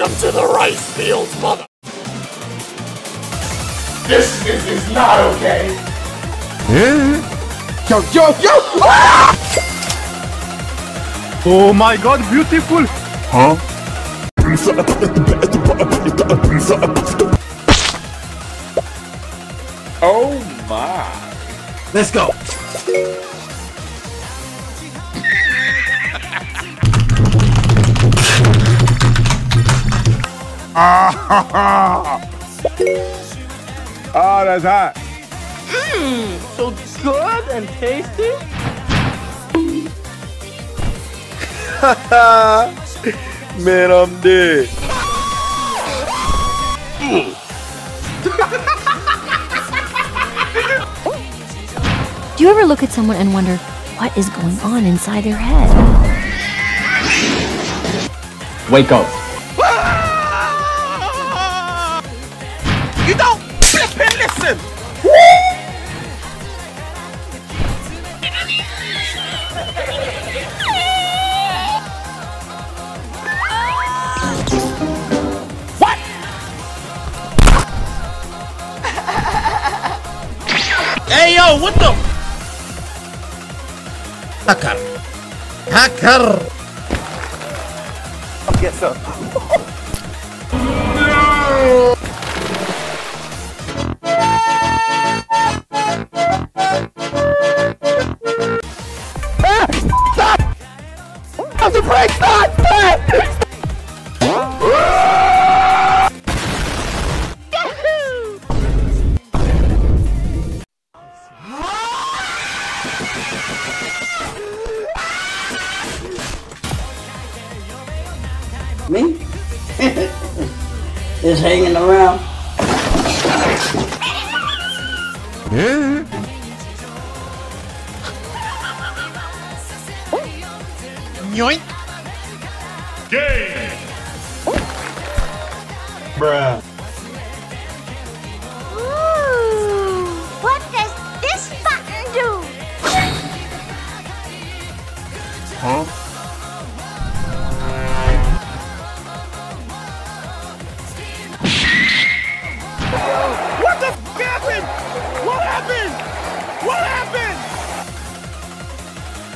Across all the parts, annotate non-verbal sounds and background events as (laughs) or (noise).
Welcome to the rice fields, mother. This is, is not okay. Yo, yo, yo! Ah! Oh my god, beautiful! Huh? Oh my. Let's go. Oh, (laughs) that's hot. Mmm, So good and tasty? (laughs) Man, I'm dead. (laughs) Do you ever look at someone and wonder what is going on inside their head? Wake up. Flip and. Hey yo, what the? Hacker. Hacker. Yes, sir. How's Just hanging around. (laughs) Yoink. Game! Bruh.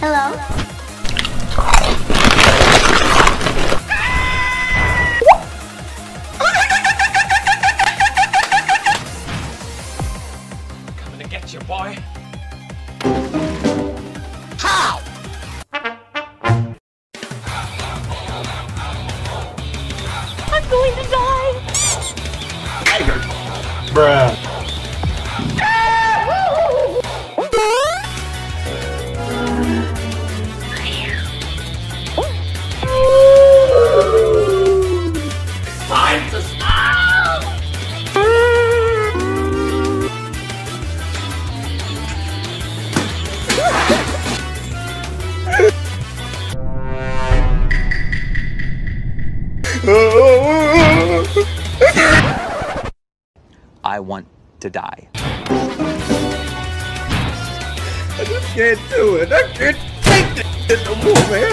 Hello? Coming to get you, boy. To die. I just can't do it. I can't take this no more, man.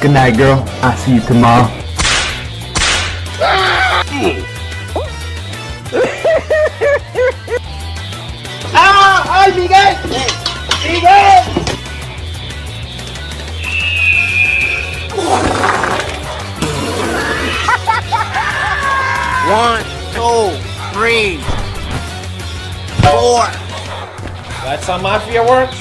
Good night, girl. I'll see you tomorrow. ¡Ah! ¡Ay, Miguel! ¡Miguel! How mafia works.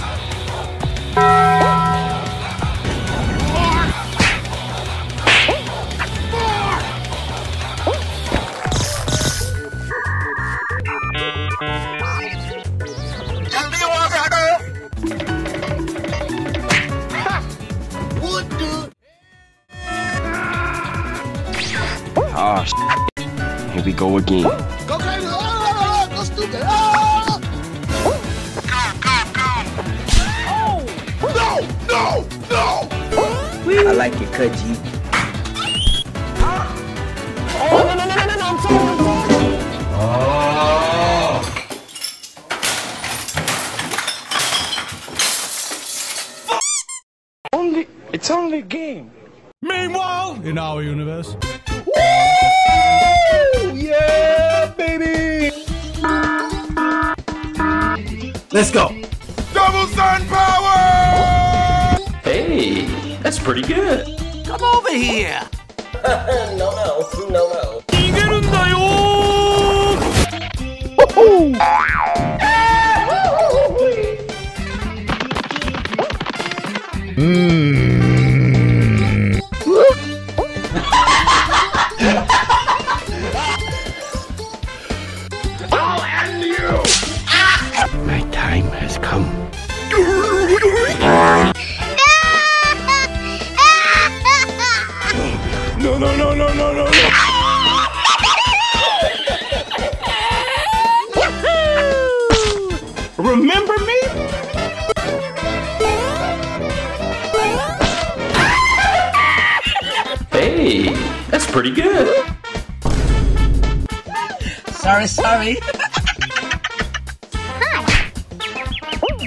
Ah, here we go again. Go crazy! Oh, go stupid! Oh! No! No! No! I like it, cut G. It's only a game. Meanwhile, in our universe. Woo! Yeah, baby! Let's go. Double sun power! Hey, that's pretty good. Come over here. (laughs) no, no, no, no. 逃 No, no, no, no, no, no, no! Remember me? Hey, that's pretty good. Sorry, sorry.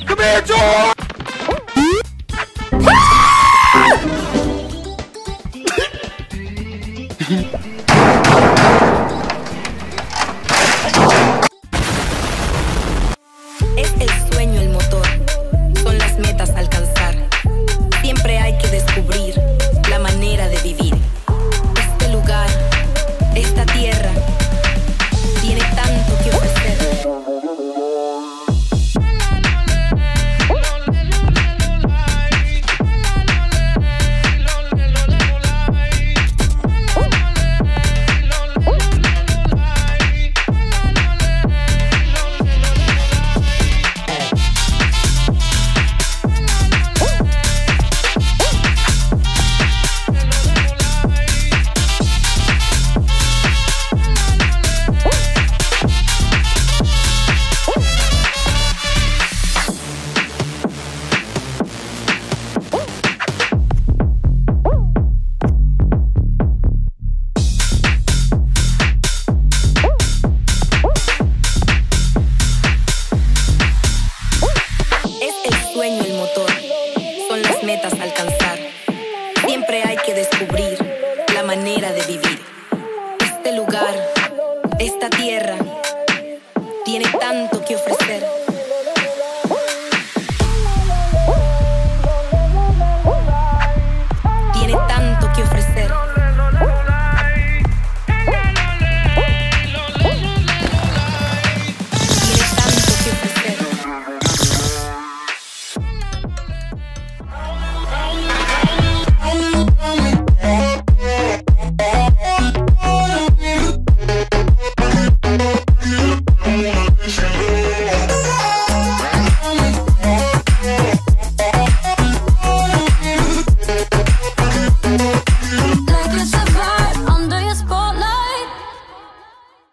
Come here, George! Peace. (laughs) lugar, esta tierra, tiene tanto que ofrecer.